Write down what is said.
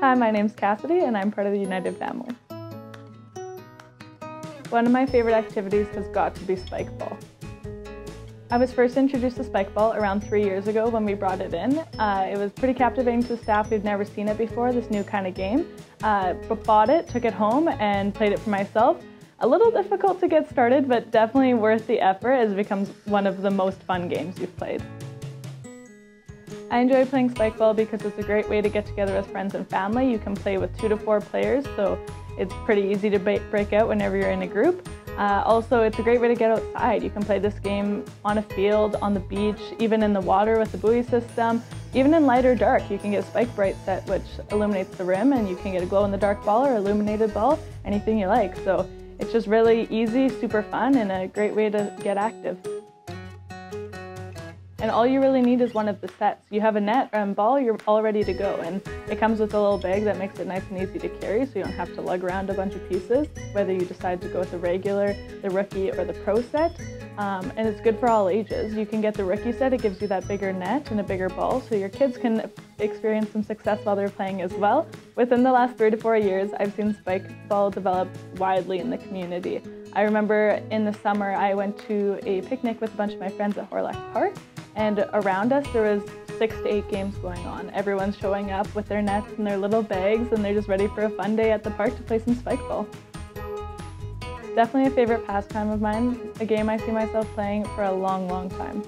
Hi, my name's Cassidy and I'm part of the United family. One of my favorite activities has got to be spike ball. I was first introduced to spike ball around three years ago when we brought it in. Uh, it was pretty captivating to the staff who'd never seen it before, this new kind of game. Uh, bought it, took it home, and played it for myself. A little difficult to get started, but definitely worth the effort as it becomes one of the most fun games you've played. I enjoy playing spike ball because it's a great way to get together with friends and family. You can play with two to four players, so it's pretty easy to break out whenever you're in a group. Uh, also, it's a great way to get outside. You can play this game on a field, on the beach, even in the water with the buoy system. Even in light or dark, you can get a Spike Bright set, which illuminates the rim, and you can get a glow-in-the-dark ball or illuminated ball, anything you like. So it's just really easy, super fun, and a great way to get active. And all you really need is one of the sets. You have a net and ball, you're all ready to go. And it comes with a little bag that makes it nice and easy to carry so you don't have to lug around a bunch of pieces, whether you decide to go with the regular, the rookie, or the pro set. Um, and it's good for all ages. You can get the rookie set, it gives you that bigger net and a bigger ball so your kids can experience some success while they're playing as well. Within the last three to four years, I've seen spike ball develop widely in the community. I remember in the summer I went to a picnic with a bunch of my friends at Hawrelak Park and around us, there was six to eight games going on. Everyone's showing up with their nets and their little bags, and they're just ready for a fun day at the park to play some spike ball. Definitely a favorite pastime of mine, a game I see myself playing for a long, long time.